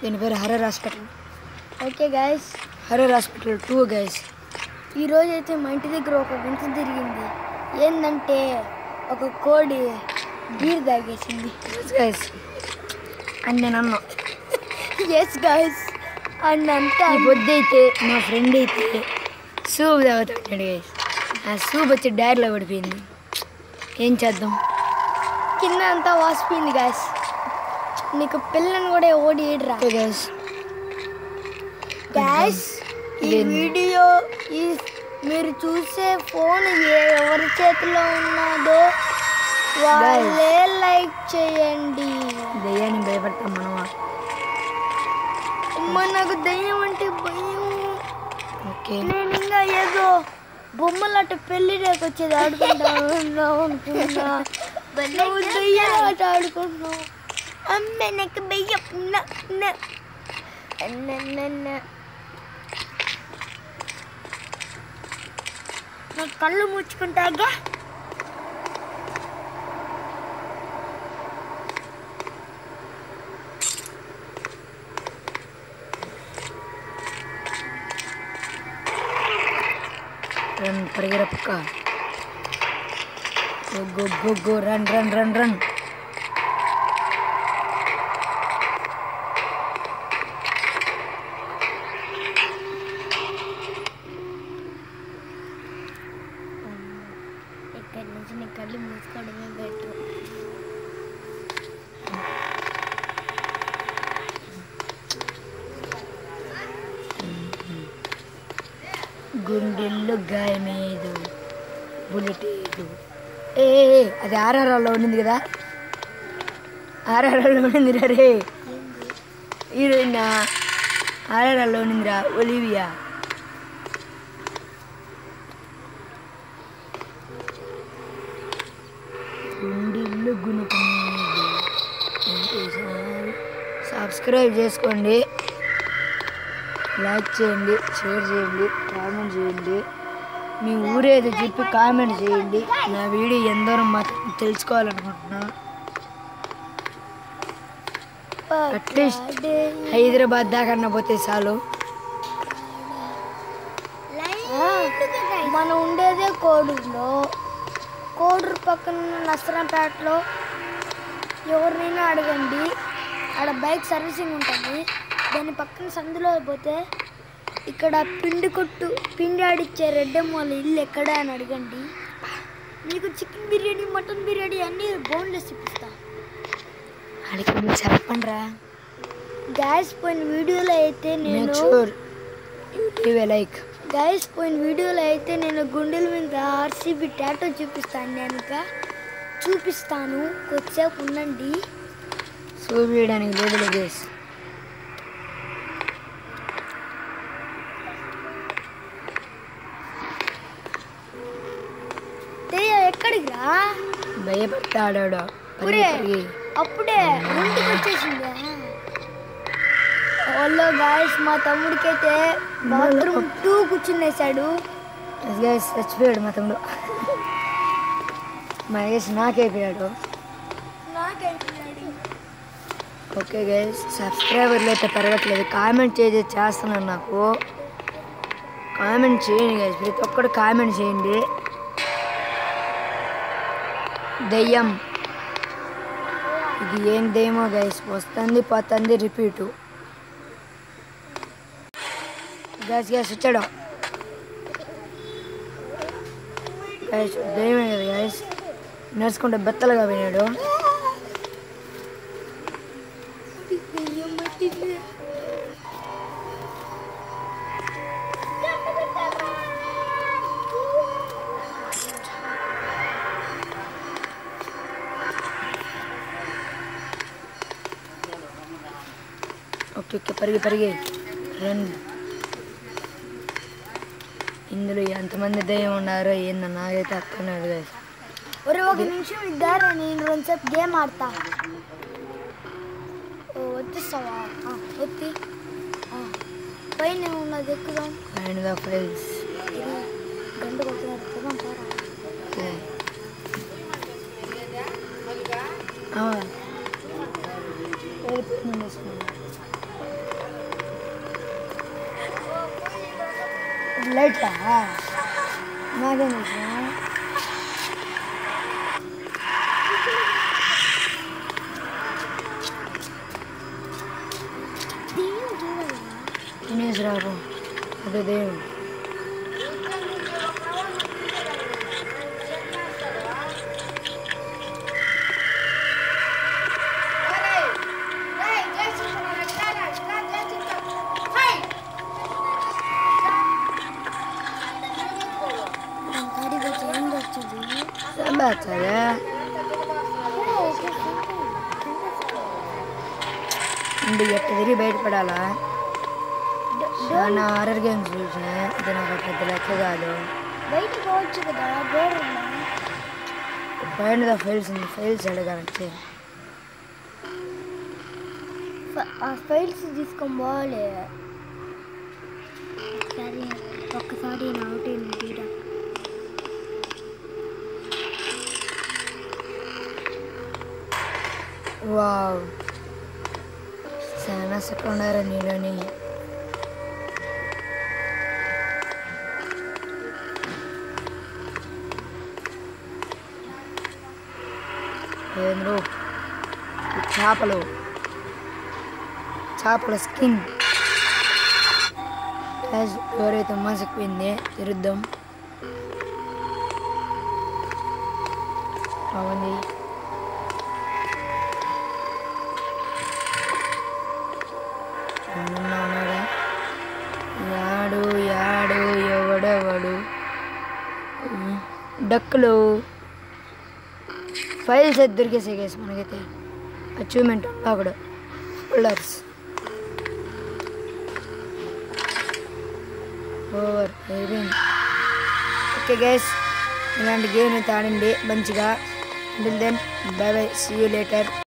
దీని పేరు horror hospital. Okay guys horror hospital two guys ఈరోజు అయితే మా ఇంటి దగ్గర ఒక వింత తిరిగింది. ఏంటంటే ఒక కోడి బీర్ తాగేసింది. గైస్ అని నేను అన్నా. ఎస్ గైస్ అండ్ అంతా ఈ పొద్దు అయితే మా ఫ్రెండ్ అయితే సూప్ తాగుతాడు గైస్ ఆ సూప్ వచ్చి డైర్లో పడిపోయింది ఏం చేద్దాం? కింద అంతా వాసిపోయింది గైస్ నీకు పిల్లని కూడా ఓడి గైస్ ఈ? వీడియో ఈ మీరు చూసే ఫోన్ ఏ ఎవరి చేతిలో ఉన్నదో వాళ్ళే లైక్ చేయండి. దయ్యాన్ని భయపడతాం మనమా? అమ్మ నాకు దయ్యం అంటే భయం. ఓకే నేను ఇంకా ఏదో బొమ్మలాట పెళ్ళి రేపు వచ్చేది ఆడుకుంటా అనుకున్నా నువ్వు దయ్యాలాట ఆడుకున్నావు అమ్మ నాకు భయం నా, నా. అన్న, అన్న, అన్న. నా కళ్ళు ముచ్చుకుంటాగా run పరిగెరపక్క go go go run run run run గుండెల్లో గాయమేదు బుల్లెట్ ఏదు ఏ అది ఆర్ఆర్ఆర్లో ఉండింది కదా? ఆర్ఆర్ఆర్లో ఉండింది రే. హీరోయిన్ ఆర్ఆర్ఆర్లో ఉండిందిరా ఒలివియా. గుండెల్లో గుణుకునేది సబ్స్క్రైబ్ చేసుకోండి. లైక్ చేయండి షేర్ చేయండి కామెంట్ చేయండి. మీ ఊరేదో చెప్పి కామెంట్ చేయండి. నా వీడియో ఎందరో మాత్రం తెలుసుకోవాలనుకుంటున్నా. అట్లీస్ట్ హైదరాబాద్ దాకా అన్న పోతే చాలు. మనం ఉండేదే కోడూరులో. కోడూరు పక్కన ఉన్న నసరంపేటలో ఎవరినైనా అడగండి. ఆడ బైక్ సర్వీసింగ్ ఉంటుంది. దాని పక్కన సందులో పోతే ఇక్కడ పిండి కొట్టు పిండి ఆడిచ్చే రెడ్డమ్మ వాళ్ళ ఇల్లు ఎక్కడ అని అడగండి. మీకు చికెన్ బిర్యానీ మటన్ బిర్యానీ అన్నీ బోన్లెస్ ఇప్పిస్తా అడిగి మీరు చెప్పండి రా గ్యాస్ పోయిన వీడియోలో అయితే నేను లైక్ గైస్ పోయిన వీడియోలో అయితే నేను గుండెల మీద ఆర్సీబీ టాటో చూపిస్తాను కనుక చూపిస్తాను. కొద్దిసేపు ఉండండి. చూపించడానికి లేదు గేస్ ఎక్కడికి రా అప్పుడే ఇంటికి వచ్చేసిందా? వాళ్ళు గాయస్ మా తమ్ముడికైతే బాత్రూమ్ టూ కూర్చునేసాడు. గైస్ చచ్చిపోయాడు మా తమ్ముడు. మహేష్ నాకైపోయాడు. నాకైపోయాడు. ఓకే గైస్ సబ్స్క్రైబర్లు అయితే పెరగట్లేదు. కామెంట్ చేసి చేస్తున్నాను నాకు. కామెంట్ చేయండి గైస్ ప్రతి ఒక్కరు కామెంట్ చేయండి. దెయ్యం. ఇది ఏం దెయ్యమో గైస్ వస్తుంది పోతుంది రిపీటు గ్యాస్ గ్యాస్ వచ్చాడు గైస్ దెయ్యమే కదా గైస్ నడుచుకుంటే బెత్తలుగా పోయినాడు ఓకే ఓకే పరిగి పరిగి రన్ ఇందులో ఎంతమంది దయ్యం ఉన్నారో ఏందో నాకైతే అర్థమైనది గైస్ ఒరే ఒక నిమిషం ఇద్దారా నేను రెండుసేపు గేమ్ ఆడతా ఓ వచ్చేస్తావా ఆ, వచ్చి ఆ, పైన ఉన్నది ఎక్కుదాం అండ్ ద ఫైల్స్ ఇది గంట కొట్టినట్టు పోదాం పోరా లైట్లా నాకేం విషయం సంబాచారా ఇంటి ఎట్ట తిరిగి బయటపడాలా చాలా హారర్ గేమ్స్ చూసిన ఇది నాకు పెద్ద లెక్క కాదు బయటికి పోవచ్చు కదా డోర్ పైన ద ఫైల్స్ ఉంది ఫైల్స్ అడగాలంటే ఆ ఫైల్స్ తీసుకొని పోవాలి సరే ఒక్కసారి నా అవుట్ తీరా వావ్. చాలా సక్క ఉన్నారు నీలోని? ఏంద్రు చేపలు. చేపల స్కిన్. ఎవరైతే మసిపోయింది తిరుద్దాం. బాగుంది. డక్కులు ఫైల్స్ అయితే దొరికేసాయి గేస్ మనకైతే. అచీవ్మెంట్ అక్కడ ఫోల్డర్స్ ఓవర్ అయిపోయింది. ఓకే గైస్ ఇలాంటి గేమ్ అయితే ఆడండి మంచిగా. Then bye bye see you later